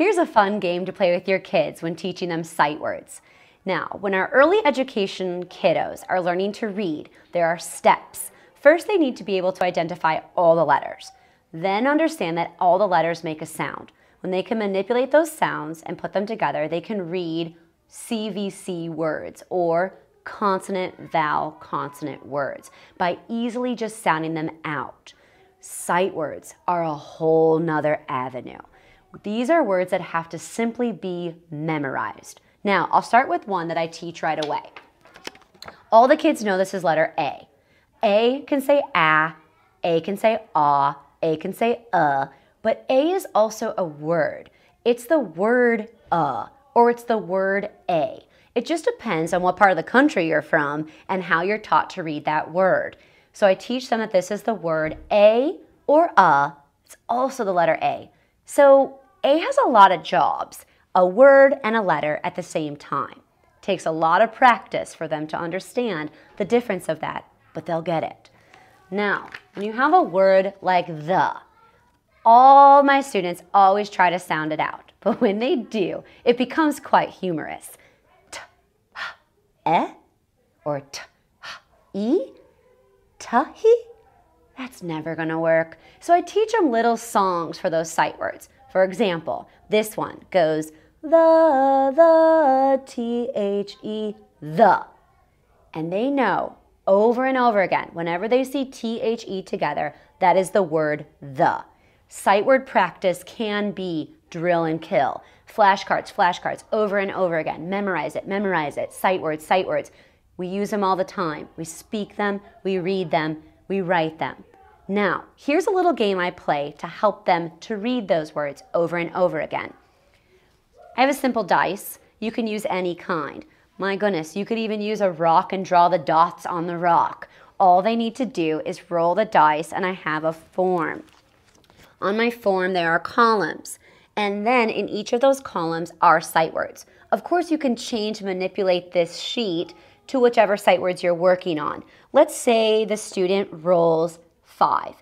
Here's a fun game to play with your kids when teaching them sight words. Now, when our early education kiddos are learning to read, there are steps. First, they need to be able to identify all the letters. Then understand that all the letters make a sound. When they can manipulate those sounds and put them together, they can read CVC words or consonant, vowel, consonant words by easily just sounding them out. Sight words are a whole nother avenue. These are words that have to simply be memorized. Now, I'll start with one that I teach right away. All the kids know this is letter A. A can say ah, A can say ah, A can say uh, but A is also a word. It's the word uh, or it's the word a. It just depends on what part of the country you're from and how you're taught to read that word. So I teach them that this is the word a or a. It's also the letter A. So A has a lot of jobs, a word and a letter at the same time. Takes a lot of practice for them to understand the difference of that, but they'll get it. Now, when you have a word like the, all my students always try to sound it out, but when they do, it becomes quite humorous. T, h, e, or t, h, e, tahi? That's never gonna work. So I teach them little songs for those sight words. For example, this one goes the, the, T-H-E, the. And they know over and over again, whenever they see T-H-E together, that is the word the. Sight word practice can be drill and kill. Flashcards, flashcards, over and over again. Memorize it, memorize it. Sight words, sight words. We use them all the time. We speak them, we read them, we write them. Now, here's a little game I play to help them to read those words over and over again. I have a simple dice. You can use any kind. My goodness, you could even use a rock and draw the dots on the rock. All they need to do is roll the dice and I have a form. On my form, there are columns. And then in each of those columns are sight words. Of course, you can change, and manipulate this sheet to whichever sight words you're working on. Let's say the student rolls five.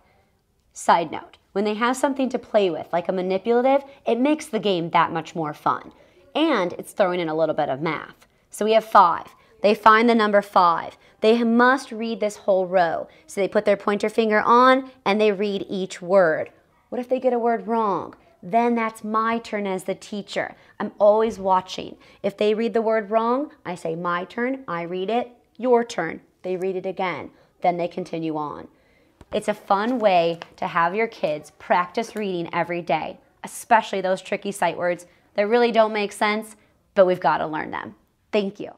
Side note, when they have something to play with, like a manipulative, it makes the game that much more fun. And it's throwing in a little bit of math. So we have five. They find the number five. They must read this whole row. So they put their pointer finger on and they read each word. What if they get a word wrong? Then that's my turn as the teacher. I'm always watching. If they read the word wrong, I say my turn, I read it, your turn. They read it again. Then they continue on. It's a fun way to have your kids practice reading every day, especially those tricky sight words that really don't make sense, but we've got to learn them. Thank you.